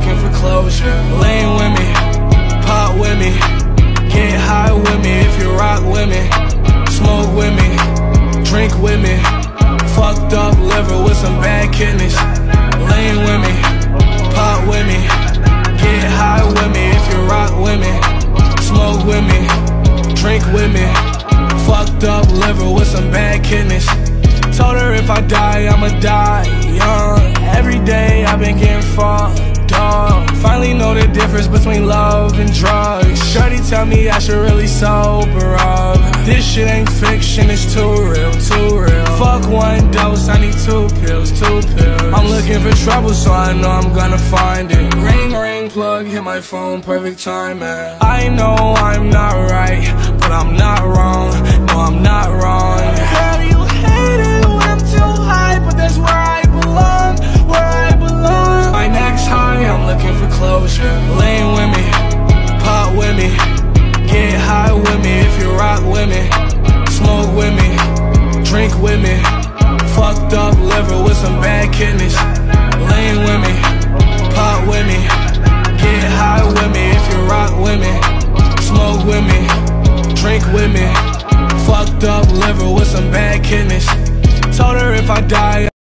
looking for closure. Lean with me, pop with me, get high with me if you rock with me. Smoke with me, drink with me. Fucked up liver with some bad kidneys. Lean with me, pop with me, get high with me if you rock with me. Smoke with me, drink with me. Fucked up liver with some bad kidneys. Told her if I die, I'ma die young. Every day I've been getting fucked. Finally know the difference between love and drugs. Shorty tell me I should really sober up. This shit ain't fiction, it's too real, too real. Fuck one dose, I need two pills, two pills. I'm looking for trouble, so I know I'm gonna find it. Ring, ring, plug, hit my phone, perfect timing. I know with me. Fucked up liver with some bad kidneys. Lean with me, pop with me, get high with me if you rock with me. Smoke with me, drink with me. Fucked up liver with some bad kidneys. Told her if I die,